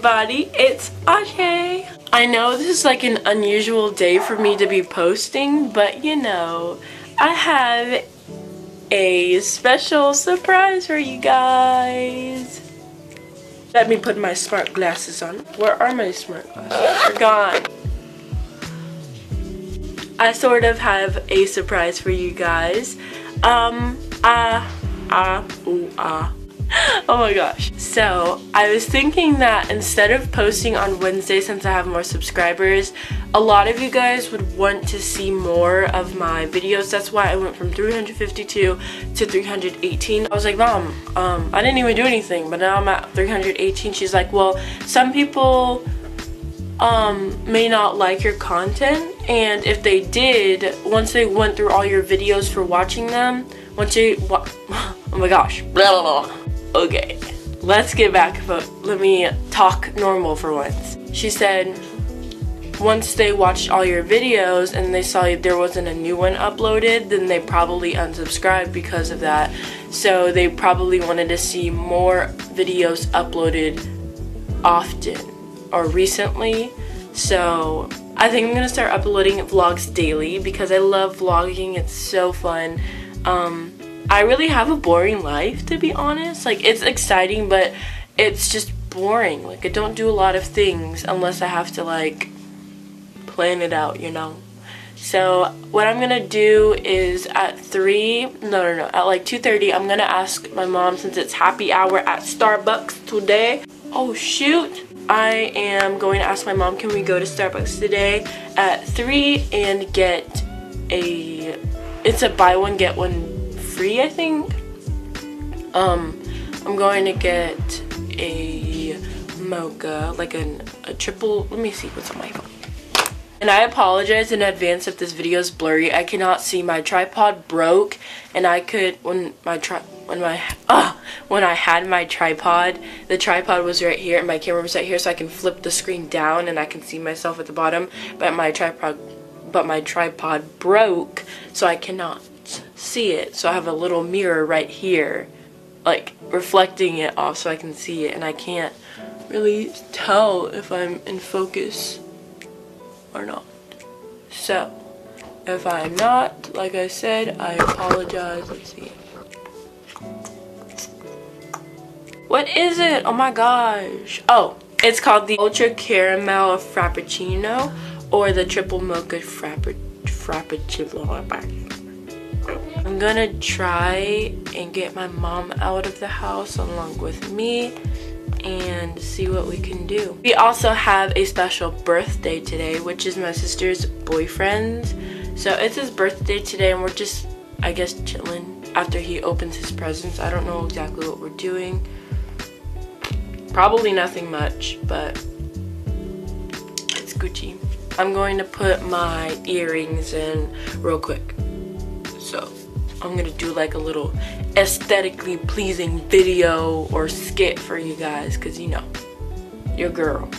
Everybody, it's Ashe. I know this is like an unusual day for me to be posting, but you know, I have a special surprise for you guys. Let me put my smart glasses on. Where are my smart glasses? They're gone. I sort of have a surprise for you guys. Um, ah, uh, ah, uh, ooh, ah. Uh oh my gosh. So I was thinking that instead of posting on Wednesday since I have more subscribers, a lot of you guys would want to see more of my videos. That's why I went from 352 to 318. I was like, Mom, um, I didn't even do anything, but now I'm at 318. She's like, well, some people um, may not like your content and if they did, once they went through all your videos for watching them, once you, oh my gosh, blah, blah, blah Okay, let's get back, but let me talk normal for once. She said, once they watched all your videos and they saw there wasn't a new one uploaded, then they probably unsubscribed because of that. So they probably wanted to see more videos uploaded often or recently. So I think I'm gonna start uploading vlogs daily because I love vlogging. It's so fun. Um, I really have a boring life to be honest. Like it's exciting but it's just boring. Like I don't do a lot of things unless I have to like plan it out, you know. So what I'm gonna do is at 3, no no no, at like 2.30 I'm gonna ask my mom since it's happy hour at Starbucks today. Oh shoot, I am going to ask my mom can we go to Starbucks today at 3 and get a, it's a buy one get one free, I think. Um, I'm going to get a mocha, like an, a triple, let me see what's on my phone. And I apologize in advance if this video is blurry. I cannot see. My tripod broke and I could, when my tri when my, uh, when I had my tripod, the tripod was right here and my camera was right here so I can flip the screen down and I can see myself at the bottom. But my tripod, but my tripod broke so I cannot see it. So I have a little mirror right here, like reflecting it off so I can see it. And I can't really tell if I'm in focus or not. So, if I'm not, like I said, I apologize. Let's see. What is it? Oh my gosh. Oh, it's called the Ultra Caramel Frappuccino or the Triple Mocha Frappuccino. Frappuccino. I'm gonna try and get my mom out of the house along with me and see what we can do. We also have a special birthday today, which is my sister's boyfriend. So it's his birthday today and we're just, I guess, chilling after he opens his presents. I don't know exactly what we're doing. Probably nothing much, but it's Gucci. I'm going to put my earrings in real quick. So I'm gonna do like a little aesthetically pleasing video or skit for you guys because you know your girl.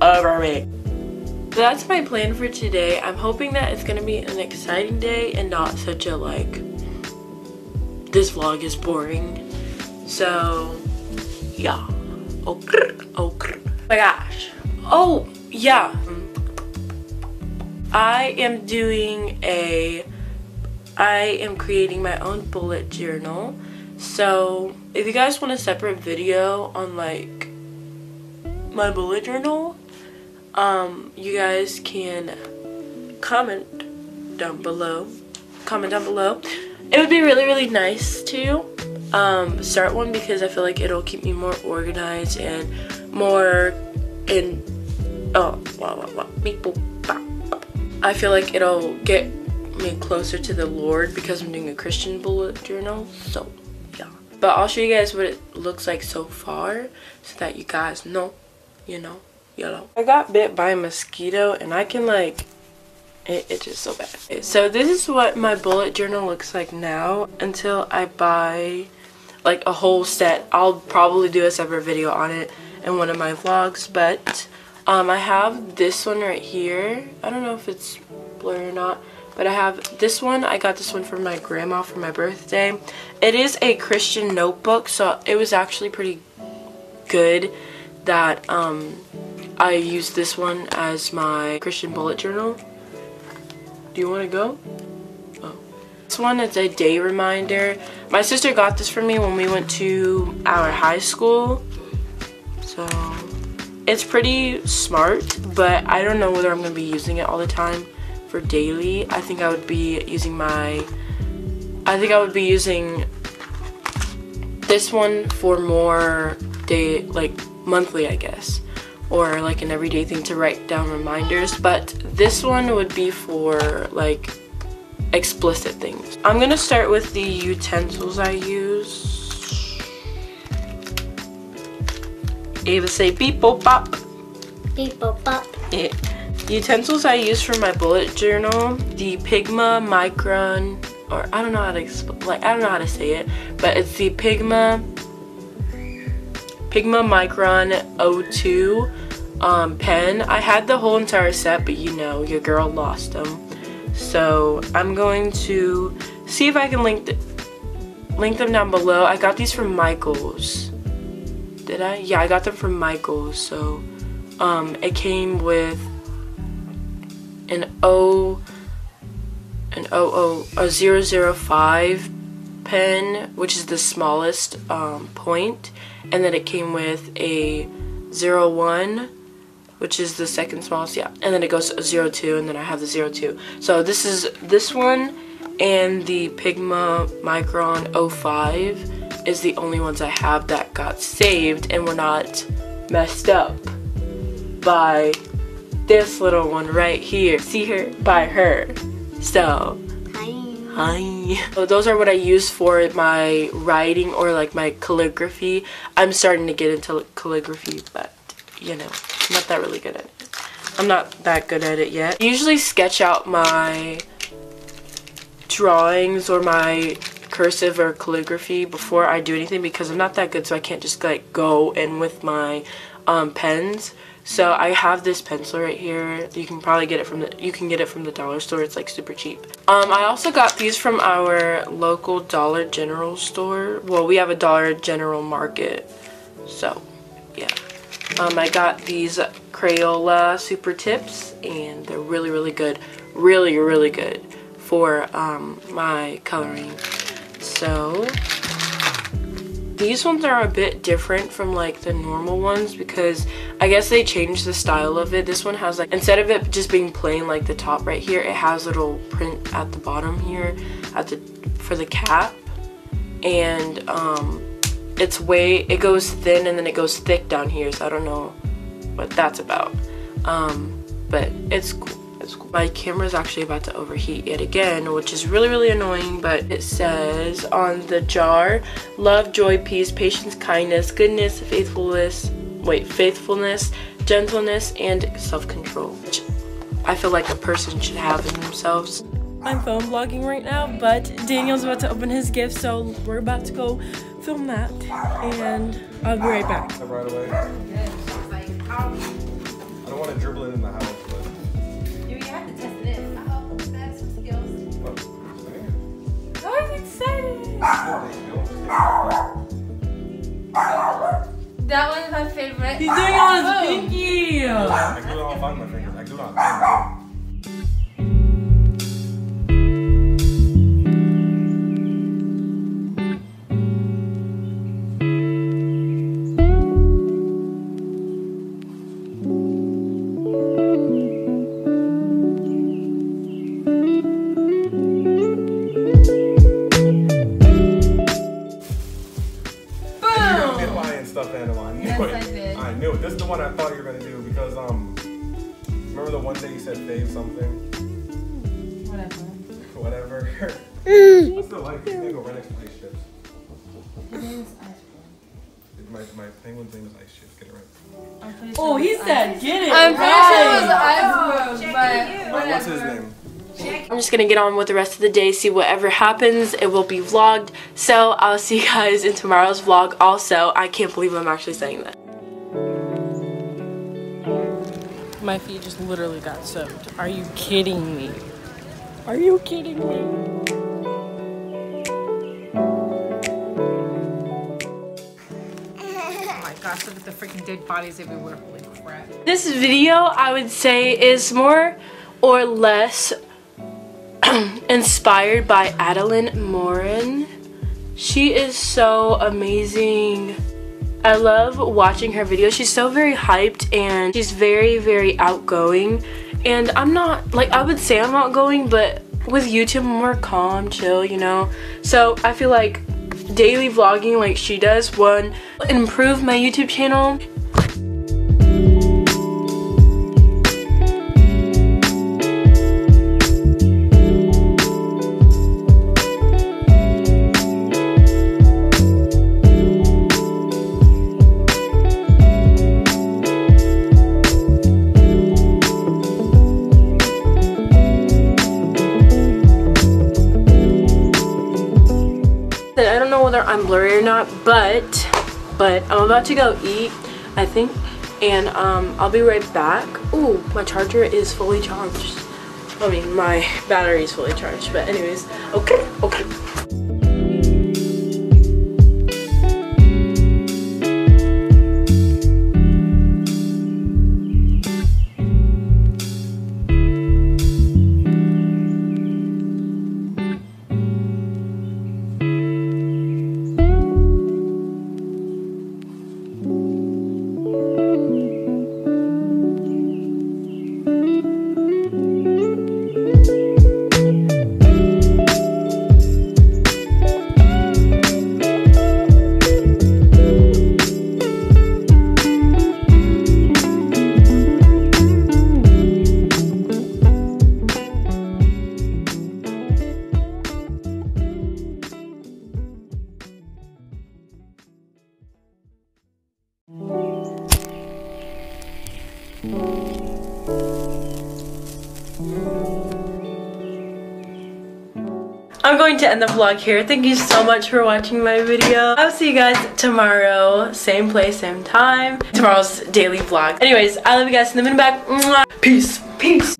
Over me that's my plan for today. I'm hoping that it's gonna be an exciting day and not such a like this vlog is boring. So yeah. Oh, okay okay oh, oh my gosh oh yeah. I am doing a I am creating my own bullet journal. So if you guys want a separate video on like my bullet journal um you guys can comment down below comment down below. It would be really really nice to um, start one because I feel like it'll keep me more organized and more in oh, blah, blah, blah, I feel like it'll get me closer to the Lord because I'm doing a Christian bullet journal. So, yeah. But I'll show you guys what it looks like so far so that you guys know, you know, know. I got bit by a mosquito and I can like, it, just so bad. So this is what my bullet journal looks like now until I buy like a whole set. I'll probably do a separate video on it in one of my vlogs, but um, I have this one right here. I don't know if it's blurry or not. But I have this one. I got this one from my grandma for my birthday. It is a Christian notebook, so it was actually pretty good that um, I used this one as my Christian bullet journal. Do you want to go? Oh. This one is a day reminder. My sister got this for me when we went to our high school. So it's pretty smart, but I don't know whether I'm going to be using it all the time for daily. I think I would be using my, I think I would be using this one for more day, like monthly, I guess or like an everyday thing to write down reminders. But this one would be for like explicit things. I'm gonna start with the utensils I use Ava say beep boop bop beep boop bop yeah. utensils I use for my bullet journal the Pigma Micron or I don't know how to like I don't know how to say it but it's the Pigma Pigma Micron 02 um, pen. I had the whole entire set, but you know, your girl lost them. So I'm going to see if I can link, link them down below. I got these from Michaels. Did I? Yeah, I got them from Michaels. So um, it came with an O, an O, O, a 005 pen, which is the smallest um, point, and then it came with a 01 which is the second smallest, yeah. And then it goes 02, and then I have the 02. So this is this one and the Pigma Micron 05 is the only ones I have that got saved and were not messed up by this little one right here. See her? By her. So, hi. So those are what I use for my writing or like my calligraphy. I'm starting to get into calligraphy, but you know. I'm not that really good at it. I'm not that good at it yet. I usually sketch out my drawings or my cursive or calligraphy before I do anything because I'm not that good so I can't just like go in with my um, pens. So I have this pencil right here. You can probably get it from the you can get it from the dollar store. It's like super cheap. Um, I also got these from our local Dollar General store. Well, we have a Dollar General Market. So, yeah. Um, I got these Crayola Super Tips and they're really, really good. Really, really good for um, my coloring. So, these ones are a bit different from like the normal ones because I guess they changed the style of it. This one has like, instead of it just being plain like the top right here, it has little print at the bottom here at the for the cap. And um, it's way, it goes thin and then it goes thick down here, so I don't know what that's about. Um, but it's cool. It's cool. My camera's actually about to overheat yet again, which is really, really annoying, but it says on the jar, love, joy, peace, patience, kindness, goodness, faithfulness, wait, faithfulness, gentleness, and self-control, which I feel like a person should have in themselves. I'm phone vlogging right now, but Daniel's about to open his gift, so we're about to go film that, and I'll be right back. Right away. I don't want to dribble it in the house, That one is my favorite. He's doing it on his oh. pinky. I do it on my fingers. I do it on My, my penguin's name is Ice Chips. Get it right. Oh, he said get it I'm pretty sure it was Ice but What's his name? I'm just gonna get on with the rest of the day, see whatever happens. It will be vlogged. So I'll see you guys in tomorrow's vlog. Also, I can't believe I'm actually saying that. My feet just literally got soaked. Are you kidding me? Are you kidding me? Oh my gosh, look at the freaking dead bodies everywhere. Holy crap. This video, I would say, is more or less inspired by Adelaine Morin. She is so amazing. I love watching her videos. She's so very hyped and she's very, very outgoing. And I'm not, like, I would say I'm outgoing, but with YouTube, I'm more calm, chill, you know? So I feel like daily vlogging like she does, one, improve my YouTube channel. I don't know whether I'm blurry or not, but but I'm about to go eat, I think, and um, I'll be right back. Ooh, my charger is fully charged. I mean, my battery is fully charged, but anyways, okay, okay. I'm going to end the vlog here. Thank you so much for watching my video. I'll see you guys tomorrow. Same place, same time. Tomorrow's daily vlog. Anyways, I love you guys. In the back. Peace. Peace.